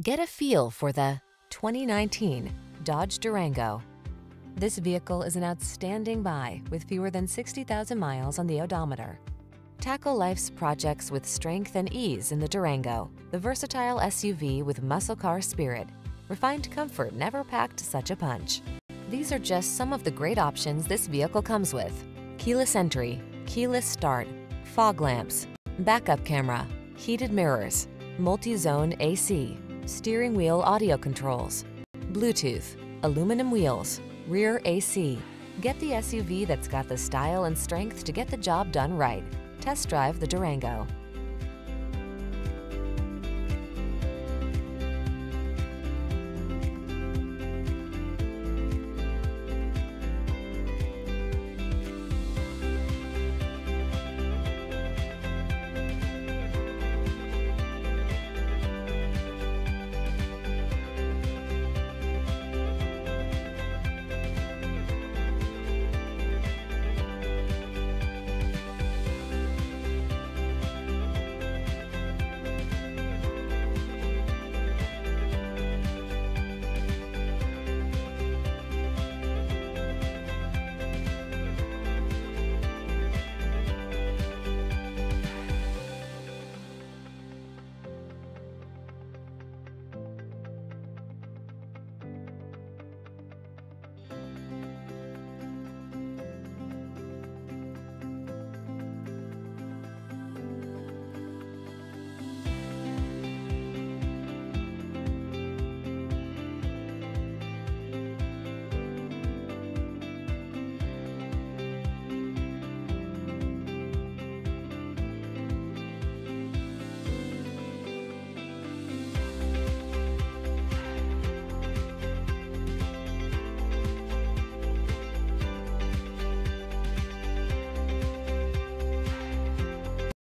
Get a feel for the 2019 Dodge Durango. This vehicle is an outstanding buy with fewer than 60,000 miles on the odometer. Tackle life's projects with strength and ease in the Durango, the versatile SUV with muscle car spirit. Refined comfort never packed such a punch. These are just some of the great options this vehicle comes with. Keyless entry, keyless start, fog lamps, backup camera, heated mirrors, multi-zone AC, steering wheel audio controls, Bluetooth, aluminum wheels, rear AC. Get the SUV that's got the style and strength to get the job done right. Test drive the Durango.